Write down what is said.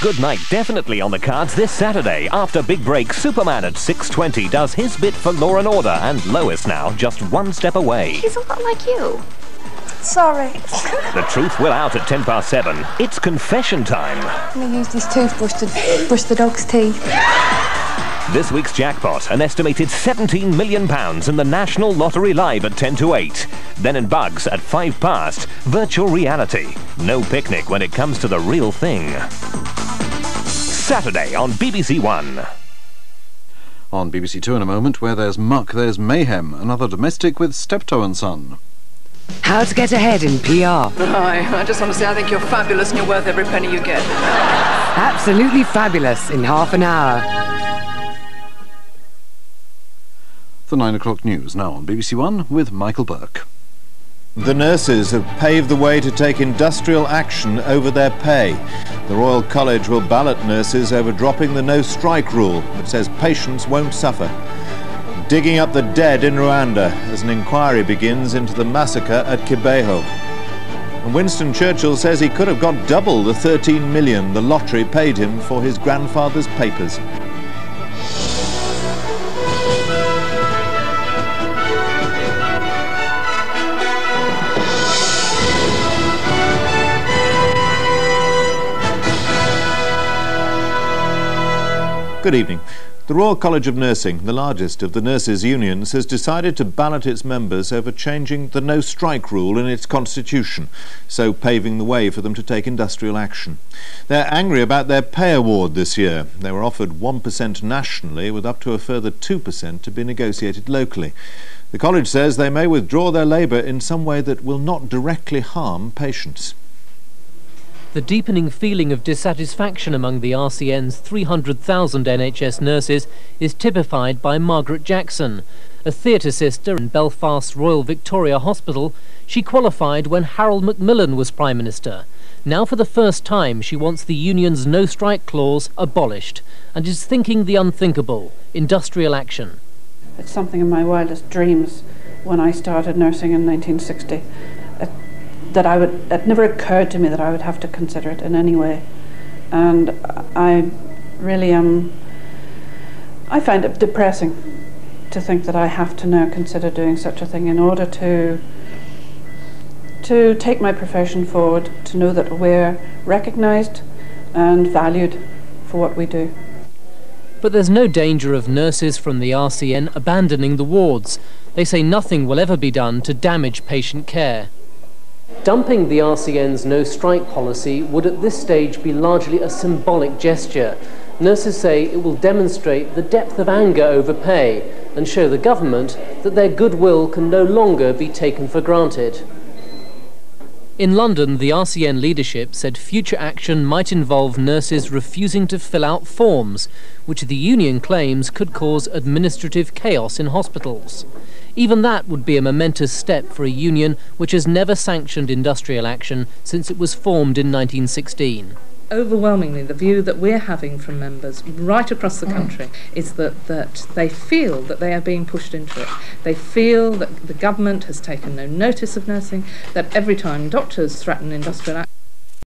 Good Night definitely on the cards this Saturday. After Big Break, Superman at 6.20 does his bit for Law and Order, and Lois now just one step away. He's a lot like you. Sorry. The truth will out at 10 past 7. It's confession time. I used his toothbrush to brush the dog's teeth. This week's jackpot, an estimated £17 million in the National Lottery Live at 10 to 8. Then in Bugs at 5 past, virtual reality. No picnic when it comes to the real thing. Saturday on BBC One. On BBC Two in a moment, where there's muck, there's mayhem. Another domestic with Steptoe and Son. How to get ahead in PR. Hi, I just want to say I think you're fabulous and you're worth every penny you get. Absolutely fabulous in half an hour. The nine o'clock news now on BBC One with Michael Buerk. The nurses have paved the way to take industrial action over their pay. The Royal College will ballot nurses over dropping the no strike rule, but says patients won't suffer. Digging up the dead in Rwanda as an inquiry begins into the massacre at Kibeho. And Winston Churchill says he could have got double the 13 million the lottery paid him for his grandfather's papers. Good evening. The Royal College of Nursing, the largest of the nurses' unions, has decided to ballot its members over changing the no strike rule in its constitution, so paving the way for them to take industrial action. They're angry about their pay award this year. They were offered 1% nationally, with up to a further 2% to be negotiated locally. The college says they may withdraw their labour in some way that will not directly harm patients. The deepening feeling of dissatisfaction among the RCN's 300,000 NHS nurses is typified by Margaret Jackson. A theatre sister in Belfast's Royal Victoria Hospital, she qualified when Harold Macmillan was Prime Minister. Now for the first time she wants the union's no-strike clause abolished and is thinking the unthinkable, industrial action. It's something in my wildest dreams when I started nursing in 1960 that I would, it never occurred to me that I would have to consider it in any way. And I really am, I find it depressing to think that I have to now consider doing such a thing in order to to take my profession forward, to know that we're recognised and valued for what we do. But there's no danger of nurses from the RCN abandoning the wards. They say nothing will ever be done to damage patient care. Dumping the RCN's no strike policy would at this stage be largely a symbolic gesture. Nurses say it will demonstrate the depth of anger over pay and show the government that their goodwill can no longer be taken for granted. In London, the RCN leadership said future action might involve nurses refusing to fill out forms, which the union claims could cause administrative chaos in hospitals. Even that would be a momentous step for a union which has never sanctioned industrial action since it was formed in 1916 overwhelmingly the view that we're having from members right across the mm. country is that, that they feel that they are being pushed into it. They feel that the government has taken no notice of nursing, that every time doctors threaten industrial action,